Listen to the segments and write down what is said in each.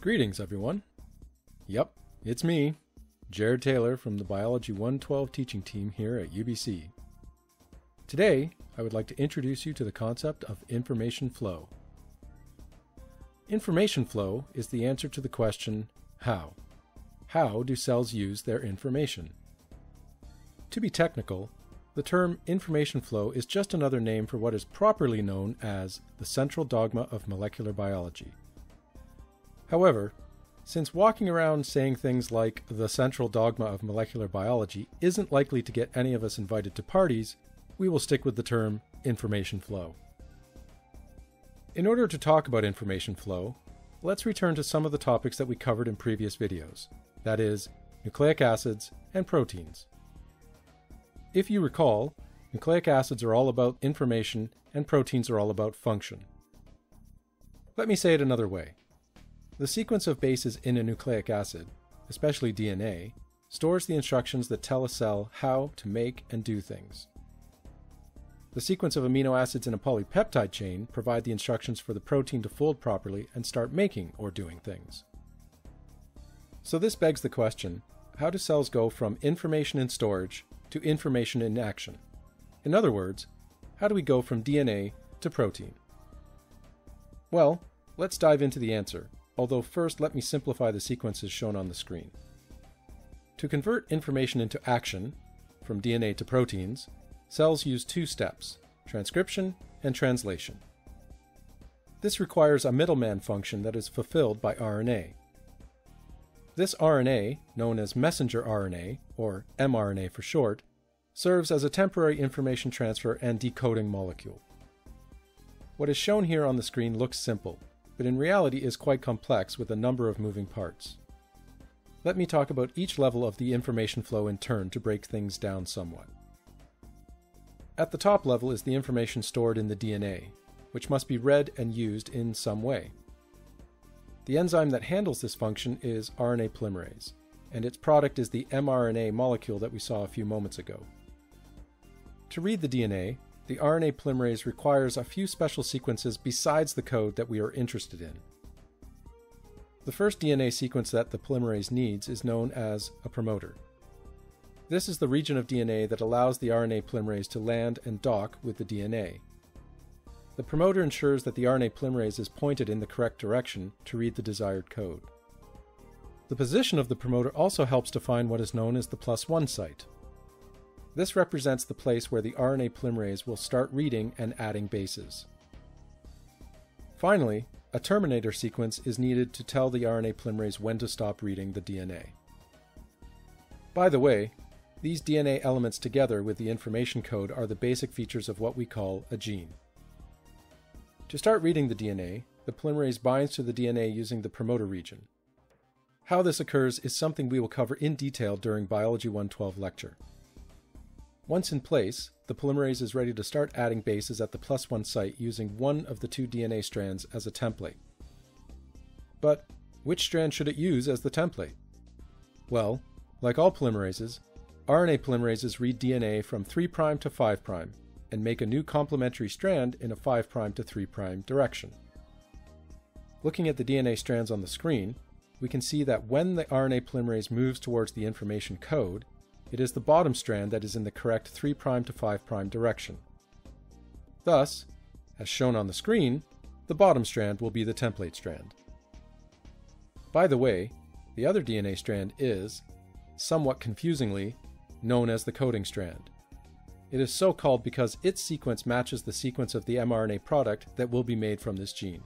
Greetings, everyone. Yep, it's me, Jared Taylor from the Biology 112 teaching team here at UBC. Today, I would like to introduce you to the concept of information flow. Information flow is the answer to the question, how? How do cells use their information? To be technical, the term information flow is just another name for what is properly known as the central dogma of molecular biology. However, since walking around saying things like the central dogma of molecular biology isn't likely to get any of us invited to parties, we will stick with the term information flow. In order to talk about information flow, let's return to some of the topics that we covered in previous videos, that is, nucleic acids and proteins. If you recall, nucleic acids are all about information and proteins are all about function. Let me say it another way. The sequence of bases in a nucleic acid, especially DNA, stores the instructions that tell a cell how to make and do things. The sequence of amino acids in a polypeptide chain provide the instructions for the protein to fold properly and start making or doing things. So this begs the question, how do cells go from information in storage to information in action? In other words, how do we go from DNA to protein? Well, let's dive into the answer although first let me simplify the sequences shown on the screen. To convert information into action, from DNA to proteins, cells use two steps, transcription and translation. This requires a middleman function that is fulfilled by RNA. This RNA, known as messenger RNA, or mRNA for short, serves as a temporary information transfer and decoding molecule. What is shown here on the screen looks simple, but in reality is quite complex with a number of moving parts. Let me talk about each level of the information flow in turn to break things down somewhat. At the top level is the information stored in the DNA, which must be read and used in some way. The enzyme that handles this function is RNA polymerase, and its product is the mRNA molecule that we saw a few moments ago. To read the DNA, the RNA polymerase requires a few special sequences besides the code that we are interested in. The first DNA sequence that the polymerase needs is known as a promoter. This is the region of DNA that allows the RNA polymerase to land and dock with the DNA. The promoter ensures that the RNA polymerase is pointed in the correct direction to read the desired code. The position of the promoter also helps define what is known as the plus one site, this represents the place where the RNA polymerase will start reading and adding bases. Finally, a terminator sequence is needed to tell the RNA polymerase when to stop reading the DNA. By the way, these DNA elements together with the information code are the basic features of what we call a gene. To start reading the DNA, the polymerase binds to the DNA using the promoter region. How this occurs is something we will cover in detail during Biology 112 lecture. Once in place, the polymerase is ready to start adding bases at the plus one site using one of the two DNA strands as a template. But which strand should it use as the template? Well, like all polymerases, RNA polymerases read DNA from 3' to 5' and make a new complementary strand in a 5' to 3' direction. Looking at the DNA strands on the screen, we can see that when the RNA polymerase moves towards the information code, it is the bottom strand that is in the correct 3' to 5' direction. Thus, as shown on the screen, the bottom strand will be the template strand. By the way, the other DNA strand is, somewhat confusingly, known as the coding strand. It is so called because its sequence matches the sequence of the mRNA product that will be made from this gene.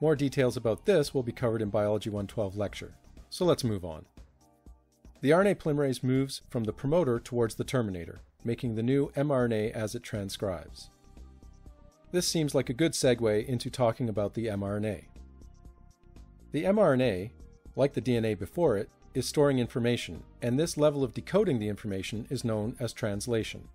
More details about this will be covered in Biology 112 lecture, so let's move on. The RNA polymerase moves from the promoter towards the terminator, making the new mRNA as it transcribes. This seems like a good segue into talking about the mRNA. The mRNA, like the DNA before it, is storing information, and this level of decoding the information is known as translation.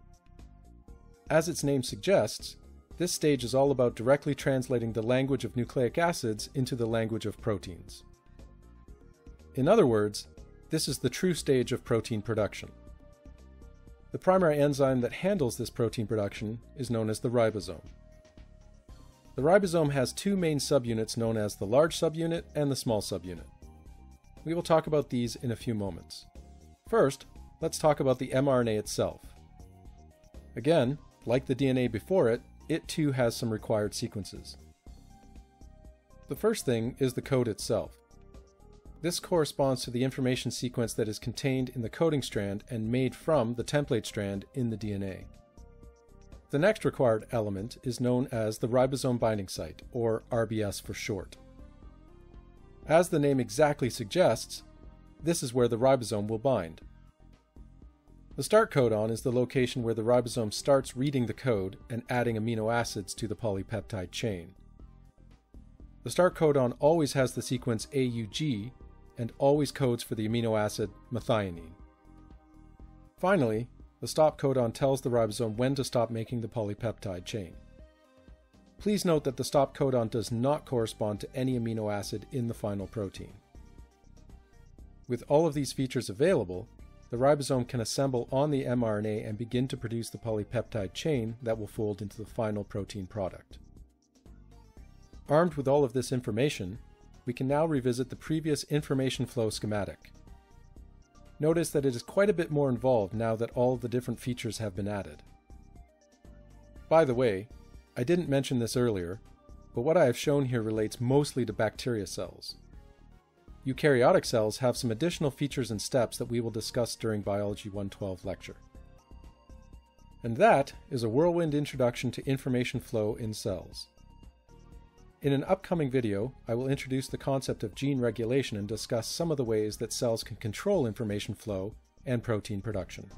As its name suggests, this stage is all about directly translating the language of nucleic acids into the language of proteins. In other words, this is the true stage of protein production. The primary enzyme that handles this protein production is known as the ribosome. The ribosome has two main subunits known as the large subunit and the small subunit. We will talk about these in a few moments. First, let's talk about the mRNA itself. Again, like the DNA before it, it too has some required sequences. The first thing is the code itself. This corresponds to the information sequence that is contained in the coding strand and made from the template strand in the DNA. The next required element is known as the ribosome binding site, or RBS for short. As the name exactly suggests, this is where the ribosome will bind. The start codon is the location where the ribosome starts reading the code and adding amino acids to the polypeptide chain. The start codon always has the sequence AUG and always codes for the amino acid methionine. Finally, the stop codon tells the ribosome when to stop making the polypeptide chain. Please note that the stop codon does not correspond to any amino acid in the final protein. With all of these features available, the ribosome can assemble on the mRNA and begin to produce the polypeptide chain that will fold into the final protein product. Armed with all of this information, we can now revisit the previous information flow schematic. Notice that it is quite a bit more involved now that all the different features have been added. By the way, I didn't mention this earlier, but what I have shown here relates mostly to bacteria cells. Eukaryotic cells have some additional features and steps that we will discuss during Biology 112 lecture. And that is a whirlwind introduction to information flow in cells. In an upcoming video, I will introduce the concept of gene regulation and discuss some of the ways that cells can control information flow and protein production.